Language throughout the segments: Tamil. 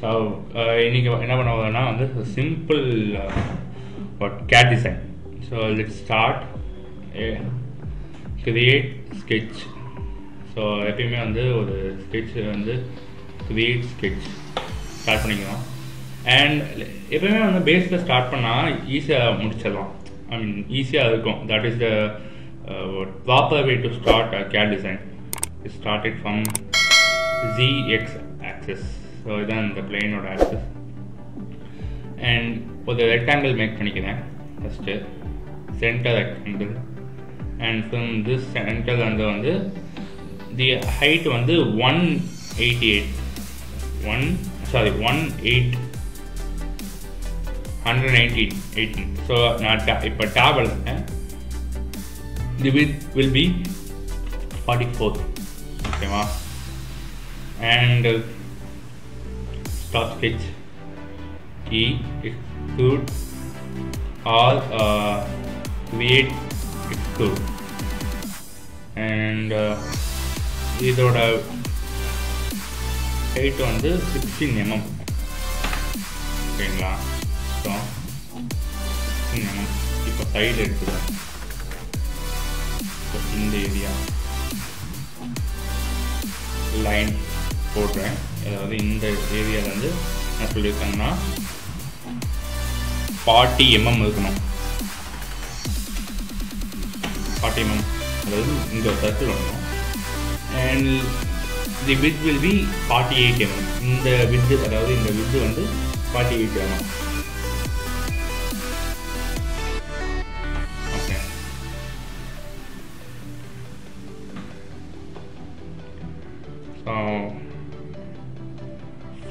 ஸோ uh, இன்னைக்கு என்ன பண்ண போகிறோம்னா வந்து simple CAD design so let start create sketch so எப்பயுமே வந்து ஒரு ஸ்கெட்ச் வந்து கிரியேட் ஸ்கெட்ச் ஸ்டார்ட் பண்ணிக்கலாம். அண்ட் எப்பயுமே வந்து பேஸில் ஸ்டார்ட் பண்ணால் ஈஸியாக முடிச்சிடலாம். ஐ மீன் ஈஸியாக இருக்கும். That is the proper way to start CAD design it started from X axis so இதுதான் இந்த பிளெயினோட ஆக்சஸ் அண்ட் ஒரு ரெக்டாங்கிள் மேக் பண்ணிக்கிறேன். First center rectangle and from this center வந்து வந்து தி ஹைட் வந்து one eighty eight one sorry one eight hundred nineteen eighteen so நான் டா இப்போ tab the width will be forty four ஓகேவா and stop sketch E extrude all create extrude and இதோட ஹைட் வந்து சிக்ஸ்டீன் எம்எம் ஓகேங்களா ஸோ இப்போ சைடு எடுத்துக்கிறேன். இந்த ஏரியா. லைன் போடுறேன். அதாவது இந்த ஏரியாவிலேருந்து என்ன சொல்லியிருக்காங்கன்னா ஃபார்ட்டி எம்எம் இருக்கணும். Forty mm. அதாவது இந்த சர்க்கிள் வரணும் and the width will be forty eight mm இந்த வித்து அதாவது இந்த வித்து வந்து ஃபார்ட்டி எயிட் எம்எம்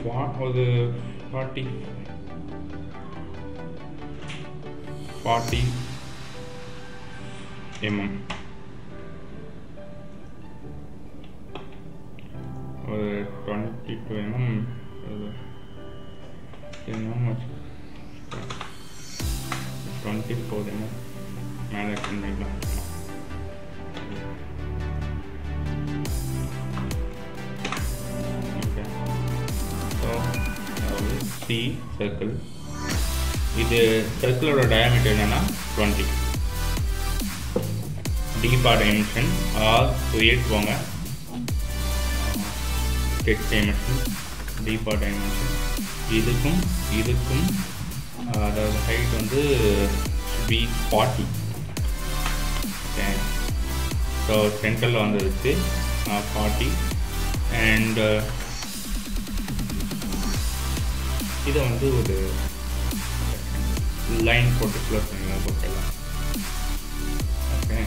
ஒரு ஃபார்ட்டி ஃபார்ட்டி எம்எம் ஒரு twenty two mm mm twenty four mm மேலே பண்ணிக்கலாம் சி சர்க்கிள் இது சர்க்கிளோட டயாமீட்டர் என்னென்னா twenty D for dimension or eight போங்க. Sketch dimension D for dimension இதுக்கும் இதுக்கும் அதாவது ஹைட் வந்து பி ஃபார்ட்டி ஸோ சென்டரில் வந்துருச்சு ஃபார்ட்டி அண்ட் இதை வந்து ஒரு லைன் போட்டு க்ளோஸ் பண்ணலாம் போட்டுடலாம். ஓகே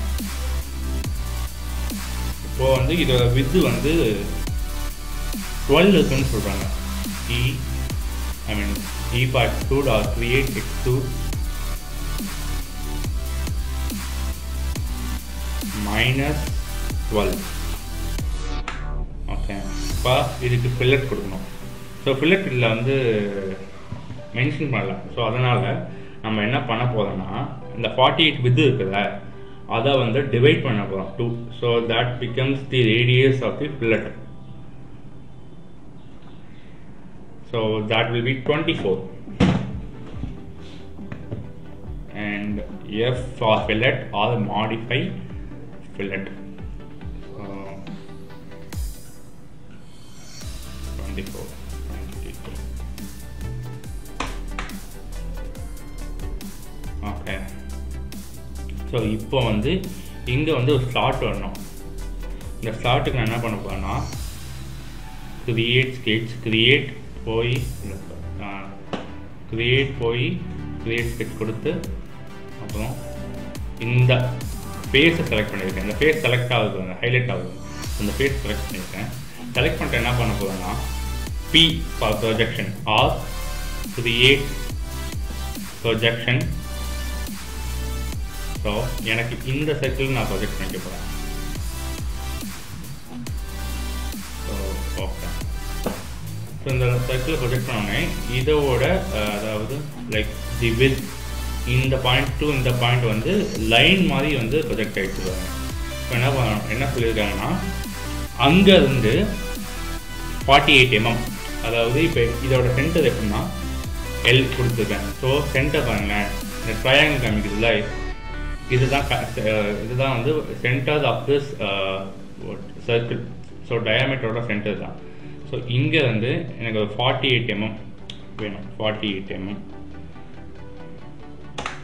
இப்போ வந்து இதோட வித்து வந்து டுவெல் இருக்குன்னு சொல்கிறாங்க இ I mean E part two or create six two minus twelve okay இப்போ இதுக்கு பில்லட் கொடுக்கணும். ஸோ ஃபில்லட் இதில் வந்து மென்ஷன் பண்ணல. ஸோ அதனால் நம்ம என்ன பண்ண போகிறோம்னா இந்த ஃபார்ட்டி எயிட் வித் இருக்குல்ல அதை வந்து டிவைட் பண்ண போகிறோம் two so that becomes the radius of the fillet so that will be twenty four and F for fillet or modify fillet. So 24, so இப்போ வந்து இங்கே வந்து ஒரு ஸ்லாட் வரணும். இந்த ஸ்லாட்டுக்கு நான் என்ன பண்ண போகிறேன்னா க்ரியேட் ஸ்கெட்ச் க்ரியேட் போய் க்ரியேட் போய் க்ரியேட் ஸ்கெட்ச் கொடுத்து அப்புறம் இந்த ஃபேஸை செலக்ட் பண்ணியிருக்கேன். இந்த ஃபேஸ் செலக்ட் ஆகுது ஹைலைட் ஆகுது. அந்த ஃபேஸ் செலக்ட் பண்ணியிருக்கேன். செலக்ட் பண்ணிட்டு என்ன பண்ண போகிறேன்னா P for projection or create projection so எனக்கு இந்த சர்க்கிள் நான் ப்ரொஜெக்ட் பண்ணிக்க போகிறேன் ஸோ ஓகே ஸோ இந்த சர்க்கிள் ப்ரொஜெக்ட் பண்ணோடனே இதோட அதாவது லைக் தி வித் இந்த பாயிண்ட் டு இந்த பாயிண்ட் வந்து லைன் மாதிரி வந்து ப்ரொஜெக்ட் ஆகிடுச்சு இப்போ என்ன பண்ணணும் என்ன சொல்லியிருக்காங்கன்னா அங்கேருந்து ஃபார்ட்டி எயிட் mm, எம்எம் அதாவது இப்போ இதோட சென்டர் எப்படின்னா எல் கொடுத்துருக்கேன். ஸோ சென்டர் பாருங்களேன். இந்த ட்ரையாங்கிள் காமிக்குதுல்ல இதுதான் க- இதுதான் வந்து centre of this circle so டயாமீட்டரோட centre தான். ஸோ இங்கே வந்து எனக்கு ஒரு ஃபார்ட்டி எயிட் எம்எம் வேணும். ஃபார்ட்டி எயிட் எம்எம்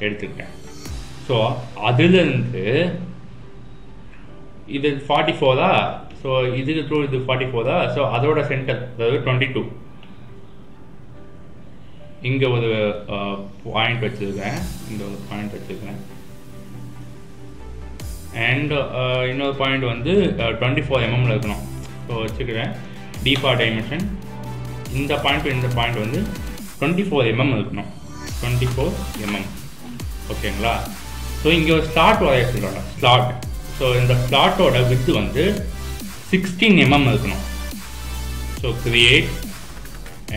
எடுத்துக்கிட்டேன். ஸோ அதுலேருந்து இது ஃபார்ட்டி ஃபோரா ஸோ இதுக்கு த்ரூ இது ஃபார்ட்டி ஃபோரா ஸோ அதோட சென்டர் அதாவது டுவெண்ட்டி டூ இங்கே ஒரு பாயிண்ட் வச்சுருக்கேன். இங்கே ஒரு பாயிண்ட் வச்சுருக்கேன். அண்ட் uh, இன்னொரு பாயிண்ட் வந்து டுவெண்ட்டி ஃபோர் எம்எம்ல இருக்கணும். ஸோ வச்சுக்கிறேன். டீஃபா டைமென்ஷன் இந்த பாயிண்ட் இந்த பாயிண்ட் வந்து டுவெண்ட்டி ஃபோர் எம்எம் இருக்கணும். டுவெண்ட்டி ஃபோர் எம்எம் ஓகேங்களா ஸோ இங்கே ஒரு ஸ்லாட் வரைய சொல்கிறாங்க ஸ்லாட் ஸோ இந்த ஸ்லாட்டோட வித்து வந்து சிக்ஸ்டீன் எம்எம் இருக்கணும். So create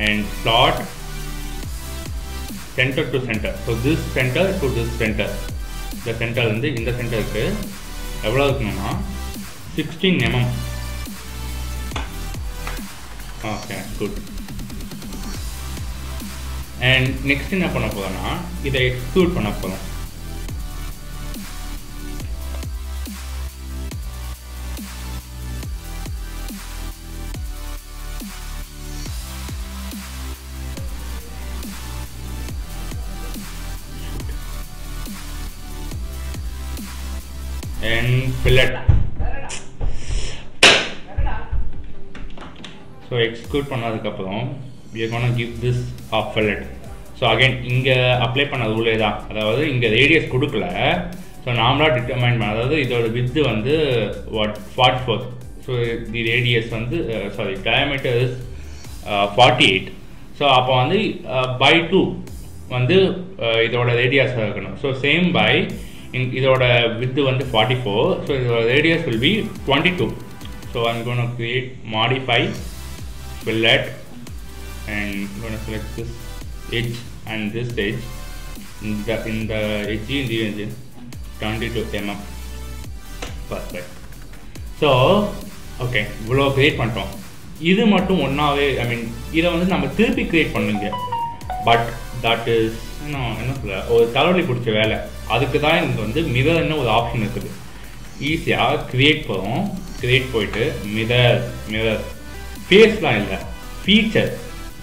and slot center to center so this center to this center இந்த சென்டர் வந்து இந்த சென்டருக்கு எவ்வளோ இருக்கணும்னா? Sixteen mm okay good and next என்ன பண்ண போகிறோன்னா இதை எக்ஸ்க்ளூட் பண்ண போகிறோம் and fillet. ஸோ எக்ஸிக்யூட் பண்ணதுக்கப்புறம் we are gonna give this a so again இங்கே அப்ளை பண்ண ரூலே தான் அதாவது இங்கே ரேடியஸ் கொடுக்கல. ஸோ நாமளாக டிட்டர்மைன் பண்ண அதாவது இதோட வித்து வந்து what forty four so the radius வந்து sorry diameter is forty eight so அப்போ வந்து uh, பை டூ வந்து uh, இதோட ரேடியஸ் இருக்கணும். ஸோ சேம் பை இதோட வித்து வந்து ஃபார்ட்டி ஃபோர் ஸோ இதோட radius will be twenty two so I'm gonna create modify fillet and I'm going to select this edge and this edge. In the in the edge in the edge 22 mm perfect. So okay இவ்வளோ கிரியேட் பண்ணிட்டோம். இது மட்டும் ஒன்றாவே ஐ மீன் இதை வந்து நம்ம திருப்பி க்ரியேட் பண்ணுங்க. பட் தட் இஸ் இன்னும் என்ன சொல்ல ஒரு தலைவலி பிடிச்ச வேலை. அதுக்கு தான் எனக்கு வந்து மிதர்னு ஒரு ஆப்ஷன் இருக்குது. ஈஸியாக கிரியேட் போகிறோம் கிரியேட் போயிட்டு மிதர் மிதர். ஃபேஸ்லாம் இல்லை. ஃபீச்சர்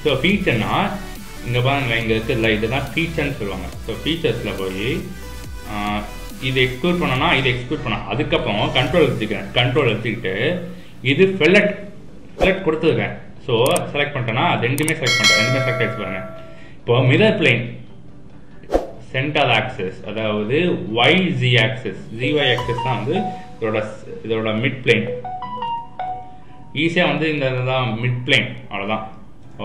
ஸோ ஃபீச்சர்னா இங்கே பாருங்க இங்கே இருக்குதுல்ல இதுதான் ஃபீச்சர்னு சொல்லுவாங்க. ஸோ ஃபீச்சர்ஸில் போய் இது எக்ஸ்க்ளூட் பண்ணனா இது எக்ஸ்க்ளூட் பண்ண. அதுக்கப்புறம் கண்ட்ரோல் எடுத்துக்கிறேன். கண்ட்ரோல் எடுத்துக்கிட்டு இது ஃபெலட் ஃபெலட் கொடுத்துருக்கேன். ஸோ செலக்ட் பண்ணிட்டேன்னா அது ரெண்டுமே செலக்ட் பண்ணிட்டேன். ரெண்டுமே செலக்ட் ஆகிடுச்சு பாருங்க. இப்போ மிரர் பிளேன் சென்டர் ஆக்சஸ் அதாவது Y G axis GY axis தான் வந்து இதோட இதோட மிட் பிளேன் ஈஸியாக வந்து இந்த இதுதான் மிட் பிளேன் அவ்வளோதான்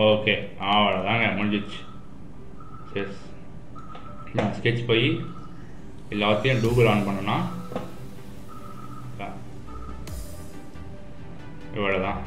ஓகே அவ்வளோதாங்க முடிஞ்சிச்சு. எஸ் நான் ஸ்கெட்ச் போய் எல்லாத்தையும் டூகுள் ஆன் பண்ணோன்னா இவ்வளோதான்